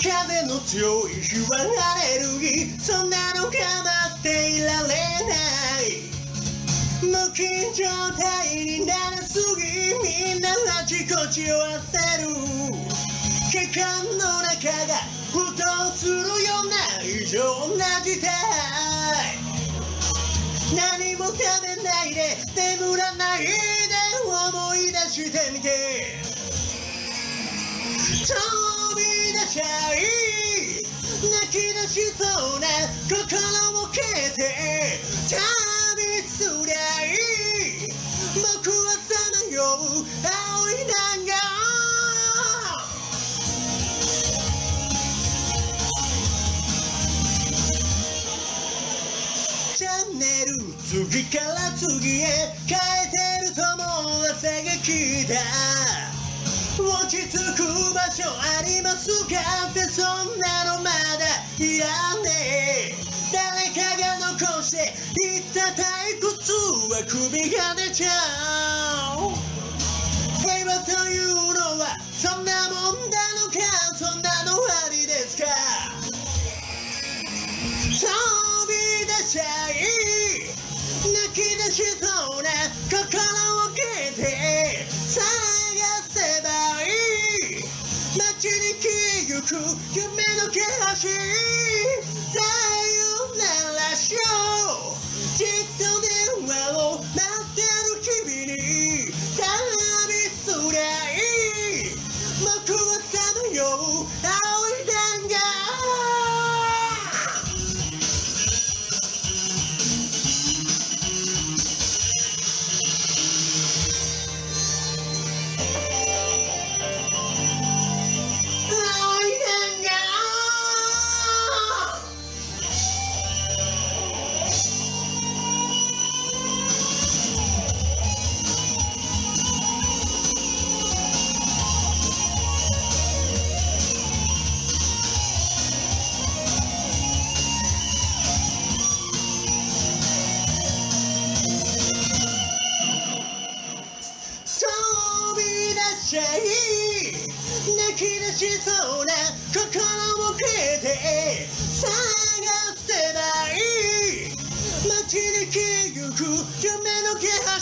風の強い不安アレルギーそんなの構っていられない。無菌状態になりすぎみんなあちこちを焦る。血管の中が沸騰するような異常な事態。何も食べないで眠らないで思い出してみて。飛び出しゃい泣き出しそうな心を蹴って旅すりゃいい。僕はさまよう青い弾チャンネル次から次へ変えてるともう朝が来た落ち着く場所ありますかってそんなのまだいらねえ誰かが残していった退屈は首が出ちゃう平和というのはそんなもんなのかそんなのありですか？飛び出しゃい。泣き出しそうな心。ゆく夢の気配さよならしよう。ちゃい泣き出しそうな心を消えて探せないい。街に消えゆく夢の気配。